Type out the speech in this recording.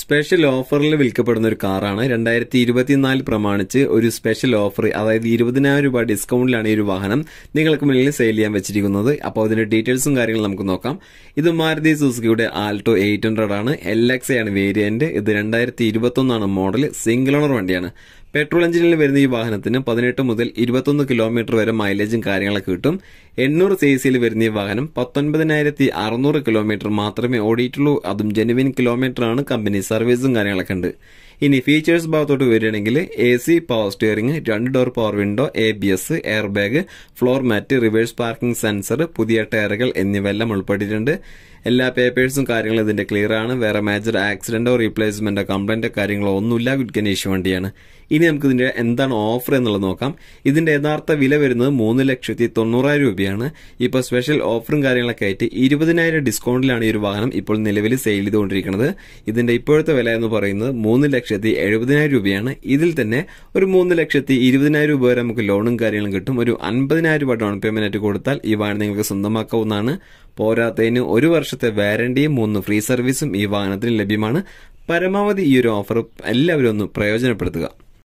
Special ഓഫറിൽ വിൽക്കപ്പെടുന്ന ഒരു കാറാണ്. രണ്ടായിരത്തി ഇരുപത്തിനാല് പ്രമാണിച്ച് ഒരു സ്പെഷ്യൽ ഓഫർ അതായത് ഇരുപതിനായിരം രൂപ ഡിസ്കൗണ്ടിലാണ് ഈ ഒരു വാഹനം നിങ്ങൾക്ക് മുന്നിൽ സെയിൽ ചെയ്യാൻ വെച്ചിരിക്കുന്നത്. അപ്പോൾ അതിന്റെ ഡീറ്റെയിൽസും കാര്യങ്ങളും നമുക്ക് നോക്കാം. ഇത് മാരുതി സുസുക്കിയുടെ ആൾട്ടോ എയ്റ്റ് ഹൺഡ്രഡ് ആണ് എൽ എക്സ് ആണ് വേരിയന്റ് ഇത് രണ്ടായിരത്തി ഇരുപത്തി ഒന്നാണ് മോഡൽ സിംഗിൾ ഓണർ വണ്ടിയാണ്. പെട്രോൾ എഞ്ചിനിൽ വരുന്ന ഈ വാഹനത്തിന് പതിനെട്ട് മുതൽ ഇരുപത്തൊന്ന് കിലോമീറ്റർ വരെ മൈലേജും കാര്യങ്ങളൊക്കെ കിട്ടും. എണ്ണൂറ് സി സിയിൽ വരുന്ന ഈ വാഹനം പത്തൊൻപതിനായിരത്തി അറുന്നൂറ് കിലോമീറ്റർ മാത്രമേ ഓടിയിട്ടുള്ളൂ. അതും ജെനുവിൻ കിലോമീറ്റർ ആണ്. കമ്പനി സർവീസും കാര്യങ്ങളൊക്കെ ഉണ്ട്. ഇനി ഫീച്ചേഴ്സ് ഭാഗത്തോട്ട് വരികയാണെങ്കിൽ എ സി പവർ സ്റ്റിയറിംഗ് രണ്ട് door power window A B S airbag floor mat reverse parking sensor പുതിയ ടയറുകൾ എന്നിവയെല്ലാം ഉൾപ്പെട്ടിട്ടുണ്ട്. എല്ലാ പേപ്പേഴ്സും കാര്യങ്ങളും ഇതിന്റെ ക്ലിയർ ആണ്. വേറെ മേജർ ആക്സിഡന്റോ റീപ്ലേസ്മെന്റോ കംപ്ലൈന്റോ കാര്യങ്ങളോ ഒന്നുമില്ല. ഗുഡ് കണ്ടീഷൻ വണ്ടിയാണ്. ഇനി നമുക്ക് ഇതിന്റെ എന്താണ് ഓഫർ എന്നുള്ളത് നോക്കാം. ഇതിന്റെ യഥാർത്ഥ വില വരുന്നത് മൂന്ന് ലക്ഷത്തി തൊണ്ണൂറായിരം രൂപയാണ്. ഇപ്പോൾ സ്പെഷ്യൽ ഓഫറും കാര്യങ്ങളൊക്കെ ആയിട്ട് ഇരുപതിനായിരം ഡിസ്കൗണ്ടിലാണ് ഈ ഒരു വാഹനം ഇപ്പോൾ നിലവിൽ സെയിൽ ചെയ്തുകൊണ്ടിരിക്കുന്നത്. ഇതിന്റെ ഇപ്പോഴത്തെ വില എന്ന് പറയുന്നത് മൂന്ന് ലക്ഷത്തി എഴുപതിനായിരം രൂപയാണ്. ഇതിൽ തന്നെ ഒരു മൂന്ന് ലക്ഷത്തി ഇരുപതിനായിരം രൂപ വരെ നമുക്ക് ലോണും കാര്യങ്ങളും കിട്ടും. ഒരു അൻപതിനായിരം രൂപ ഡൗൺ പേയ്മെന്റ് ആയിട്ട് കൊടുത്താൽ ഈ വാഹനം നിങ്ങൾക്ക് സ്വന്തമാക്കാവുന്നതാണ്. പോരാത്തതിന് ഒരു വർഷത്തെ വാരണ്ടിയും മൂന്ന് ഫ്രീ സർവീസും ഈ വാഹനത്തിന് ലഭ്യമാണ്. പരമാവധി ഈ ഒരു ഓഫർ എല്ലാവരും ഒന്ന് പ്രയോജനപ്പെടുത്തുക.